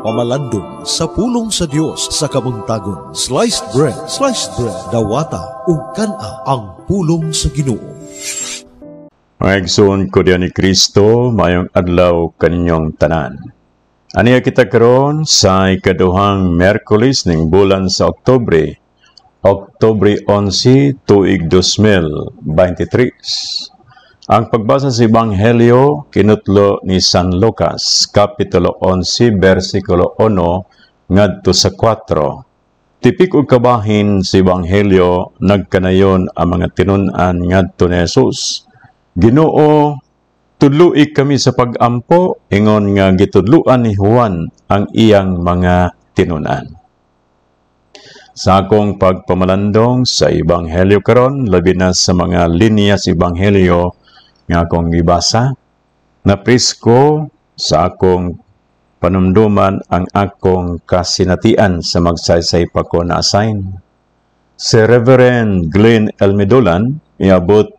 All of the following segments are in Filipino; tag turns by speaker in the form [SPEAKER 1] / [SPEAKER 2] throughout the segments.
[SPEAKER 1] pamalandong sa pulong sa Dios sa kabuntagon. Sliced bread, sliced bread, dawata ug kana ang pulong sa Ginoo.
[SPEAKER 2] Mga igsoon ko diyan ni Kristo, mayong adlaw kaninyong tanan. Aniya kita karon sa ikaduhang Merkulis ning bulan sa Oktobre, Oktobre 11, tuig 2023. Ang pagbasa sa Ebanghelyo kinutlo ni San Lucas, Kapitulo 11, versikulo 1, ngadto sa 4. Tipik og kabahin sa Ebanghelyo, nagkanayon ang mga tinunan ngadto ni Jesus. Ginoo, tudloi kami sa pagampo, ingon nga gitudluan ni Juan ang iyang mga tinunan. Sa akong pagpamalandong sa Ebanghelyo karon, labi na sa mga linya sa Ebanghelyo, nga akong gibasa na presko sa akong panumduman ang akong kasinatian sa magsaysay pa ko na assign. Si Reverend Glenn Elmedolan iabot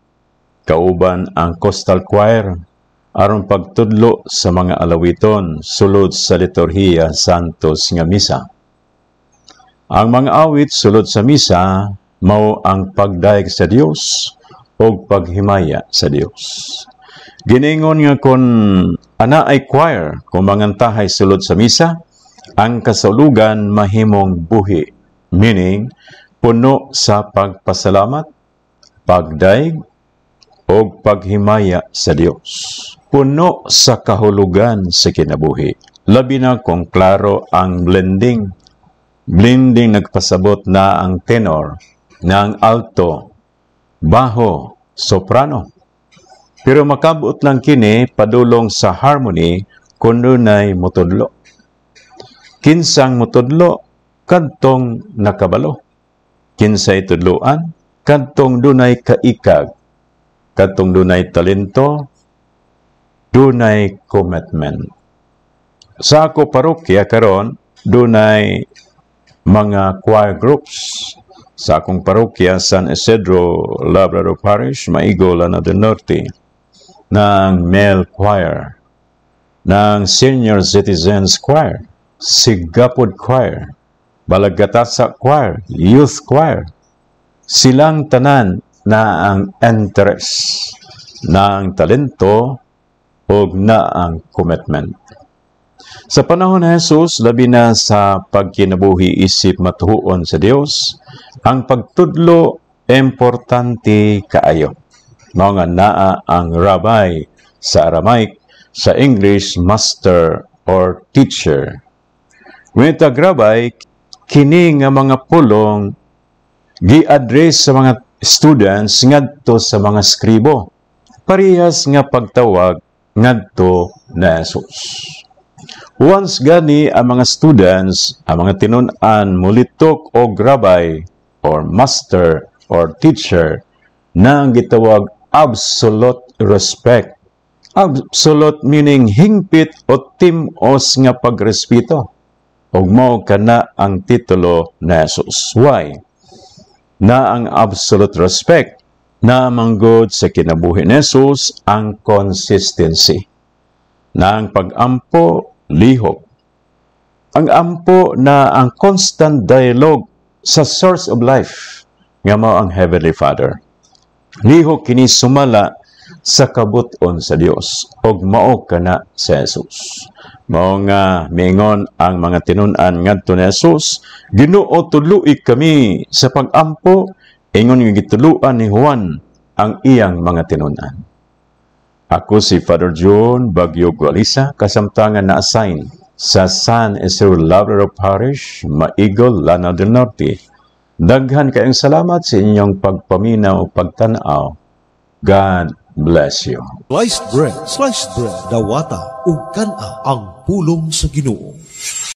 [SPEAKER 2] kauban ang Coastal Choir aron pagtudlo sa mga alawiton sulod sa liturhiya Santos nga misa. Ang mga awit sulod sa misa mao ang pagdaig sa Dios o paghimaya sa Dios. Giningon nga kon ana ay choir kung mangantahay sulod sa misa, ang kasulugan mahimong buhi, meaning puno sa pagpasalamat, pagdaig, o paghimaya sa Dios. Puno sa kahulugan sa kinabuhi. Labi na kung klaro ang blending. Blending nagpasabot na ang tenor, ang alto, baho, soprano. Pero makabot lang kini padulong sa harmony kuno nay mutudlo. Kinsang mutudlo kadtong nakabalo. Kinsay tudloan kadtong dunay kaikag. Kadtong dunay talento, dunay commitment. Sa ako parokya karon dunay mga choir groups sa akong parokya San Isidro, Labrador Parish, Maigola na del Norte, ng male choir, ng senior citizens choir, Sigapod choir, Balaggatasa choir, youth choir. Silang tanan na ang interest, ang talento, o na ang commitment. Sa panahon ni Jesus, labi na sa pagkinabuhi isip matuhuon sa Dios, ang pagtudlo importante kaayo. Mao nga naa ang rabbi sa Aramaic, sa English master or teacher. Ngunit ang rabbi, kini nga mga pulong gi-address sa mga students ngadto sa mga skribo. Parehas nga pagtawag ngadto na Jesus. Once gani ang mga students, ang mga tinunan mulitok o grabay or master or teacher na gitawag absolute respect. Absolute meaning hingpit o timos nga pagrespeto. Ug mao kana ang titulo na Jesus. Why? Na ang absolute respect na manggod sa kinabuhi ni Jesus ang consistency. Na ang pagampo lihok. Ang ampo na ang constant dialogue sa source of life nga mao ang Heavenly Father. Lihok kini sumala sa kabuton sa Dios ug mao kana sa Jesus. Mao nga mingon ang mga tinunan ngadto ni Jesus, Ginoo tuluy kami sa pagampo ingon nga gituluan ni Juan ang iyang mga tinunan. Ako si Father John Bagyo Gualisa, kasamtangan na assign sa San Isidro Labrador Parish, Maigol, Lana del Norte. Daghan kayong salamat sa inyong pagpaminaw o pagtanaw. God bless you.
[SPEAKER 1] Sliced bread, sliced bread, dawata ug kana ang pulong sa Ginoo.